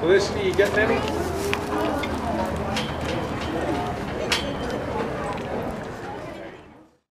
Felicity, you getting any?